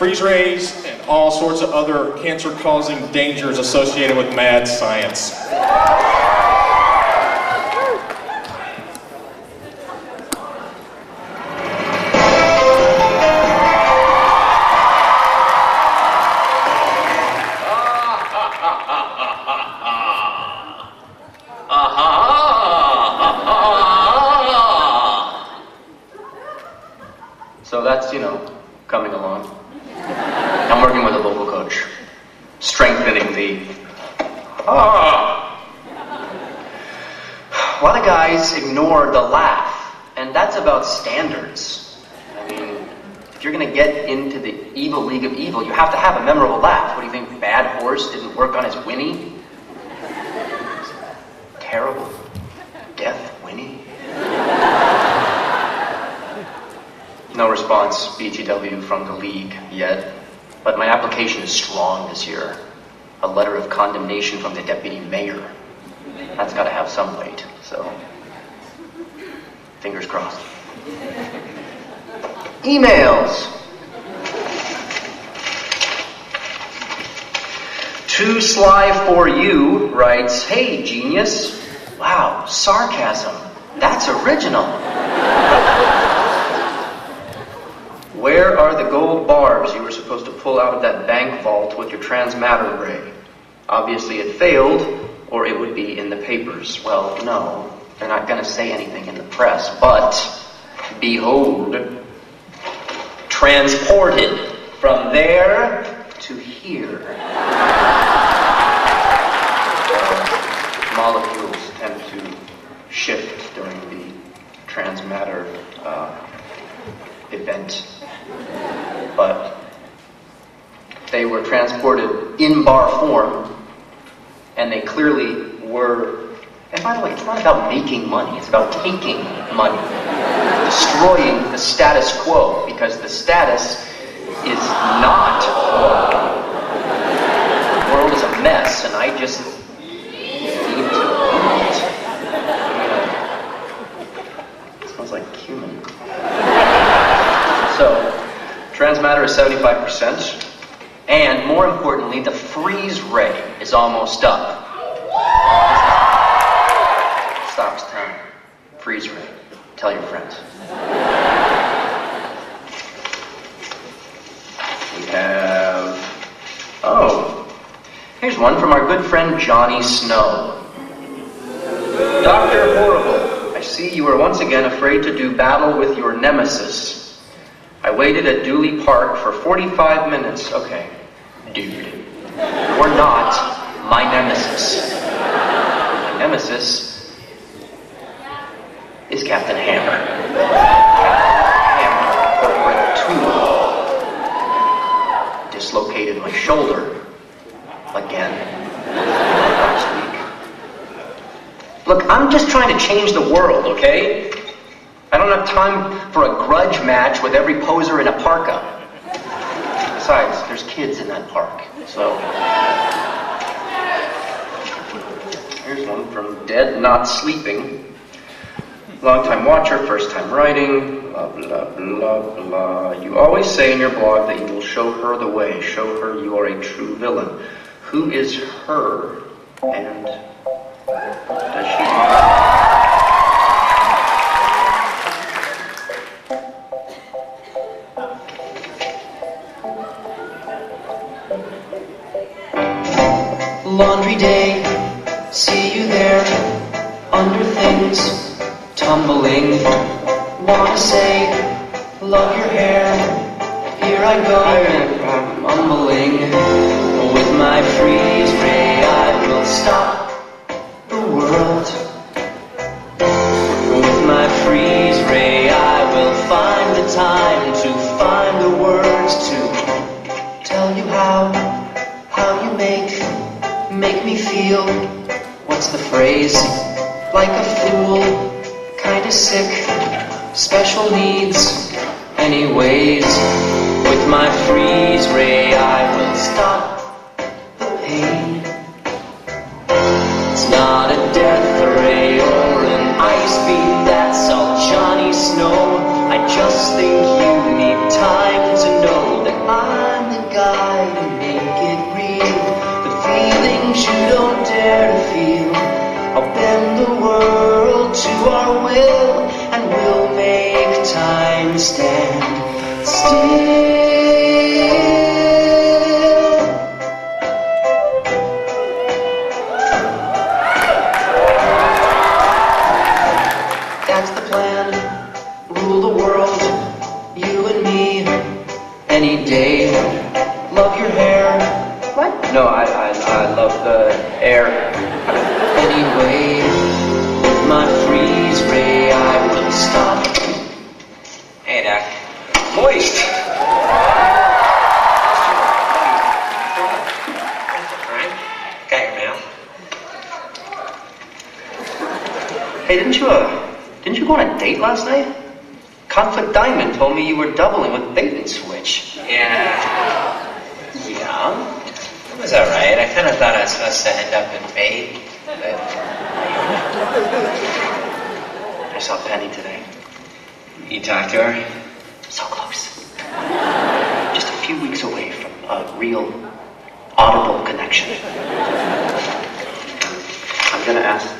freeze rays, and all sorts of other cancer-causing dangers associated with mad science. So that's, you know, coming along. I'm working with a local coach, strengthening the. Ah! A lot of guys ignore the laugh, and that's about standards. I mean, if you're gonna get into the evil league of evil, you have to have a memorable laugh. What do you think? Bad Horse didn't work on his whinny? Terrible. Death whinny? No response, BTW, from the league yet, but my application is strong this year. A letter of condemnation from the deputy mayor. That's got to have some weight, so fingers crossed. Emails. Too Sly for You writes, Hey, genius. Wow, sarcasm. That's original. Where are the gold bars you were supposed to pull out of that bank vault with your transmatter ray? Obviously it failed, or it would be in the papers. Well, no, they're not going to say anything in the press, but behold, transported from there to here. Molecules tend to shift during the transmatter uh, event but they were transported in bar form, and they clearly were. And by the way, it's not about making money, it's about taking money, destroying the status quo, because the status is not quo. The world is a mess, and I just need to like cumin. So, transmatter is 75%, and more importantly, the freeze ray is almost up. Stops time. Freeze ray. Tell your friends. We have. Oh, here's one from our good friend Johnny Snow. Dr. Horrible, I see you are once again afraid to do battle with your nemesis. I waited at Dooley Park for 45 minutes. Okay, dude. You're not my nemesis. My nemesis is Captain Hammer. Captain Hammer, corporate tool. Dislocated my shoulder again last week. Look, I'm just trying to change the world, okay? I don't have time for a grudge match with every poser in a parka. Besides, there's kids in that park, so. Here's one from Dead Not Sleeping. Long time watcher, first time writing, blah, blah, blah, blah. You always say in your blog that you will show her the way, show her you are a true villain. Who is her, and Laundry day, see you there, under things, tumbling. Wanna say, love your hair, here I go, mumbling. With my freeze ray, I will stop the world. With my freeze ray, I will find the time to find the words to tell you how, how you make, make me feel. What's the phrase? Like a fool, kinda sick, special needs. Anyways, with my freeze ray, I will stop the pain. It's not a death ray or an ice beam, that's all Johnny Snow. I just think stand still. That's the plan. Rule the world, you and me, any day. Love your hair. What? No, I, I, I love the Hey, didn't you uh, didn't you go on a date last night? Conflict Diamond told me you were doubling with Bait and Switch. Yeah. Yeah. It was alright. I kind of thought I was supposed to end up in bait, but I saw Penny today. you talked to her? So close. Just a few weeks away from a real audible connection. I'm gonna ask.